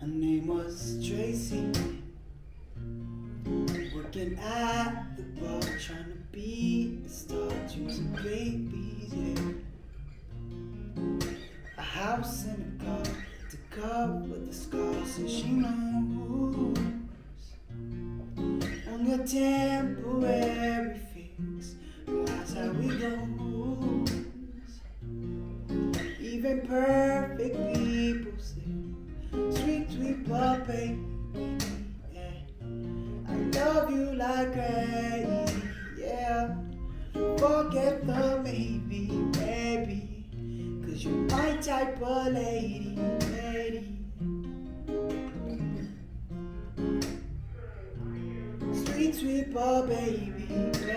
Her name was Tracy. Working at the bar, trying to be a star, choosing babies, yeah. A house and a car to cover the scars, and she knows only a temporary fix. That's how it goes. Even perfect people say, sweet, puppy. Yeah. I love you like crazy, yeah. Forget the maybe, baby. Cause you're my type of lady, lady. Sweet, sweet baby, baby.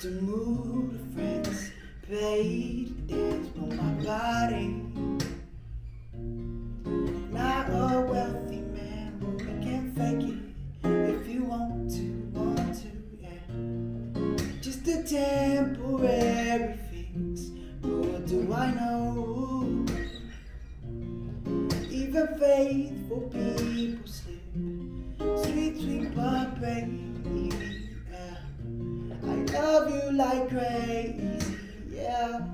To move the friends, pay to dance for my body. Not a wealthy man, but we can fake it if you want to, want to, yeah. Just a temporary fix, what do I know? Even faithful people slip. Sweet, sweet but baby, like crazy, yeah.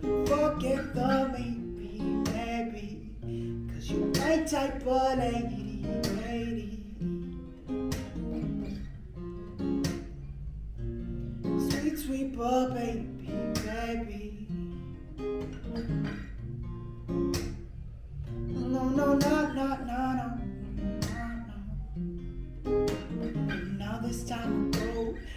Forget the maybe, maybe. Cause you're my type of lady, lady. Sweet, sweet but baby, baby. No, no, no, no, no, no, no, no. Now this time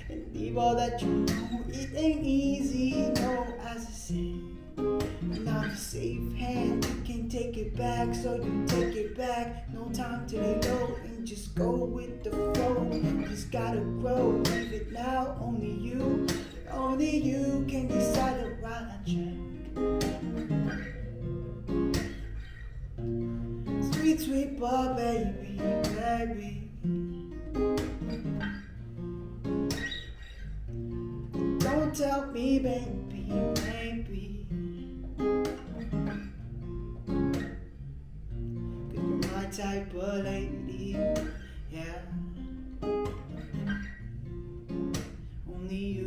and leave all that you know. It ain't easy, no, as I said. Now a safe hand, you can take it back, so you take it back. No time to lay low and just go with the flow. Just gotta grow, leave it now. Only you, only you can decide the right track. Sweet, sweet boy, baby, baby. Don't tell me, baby, baby. You're my type of lady, yeah. Only you,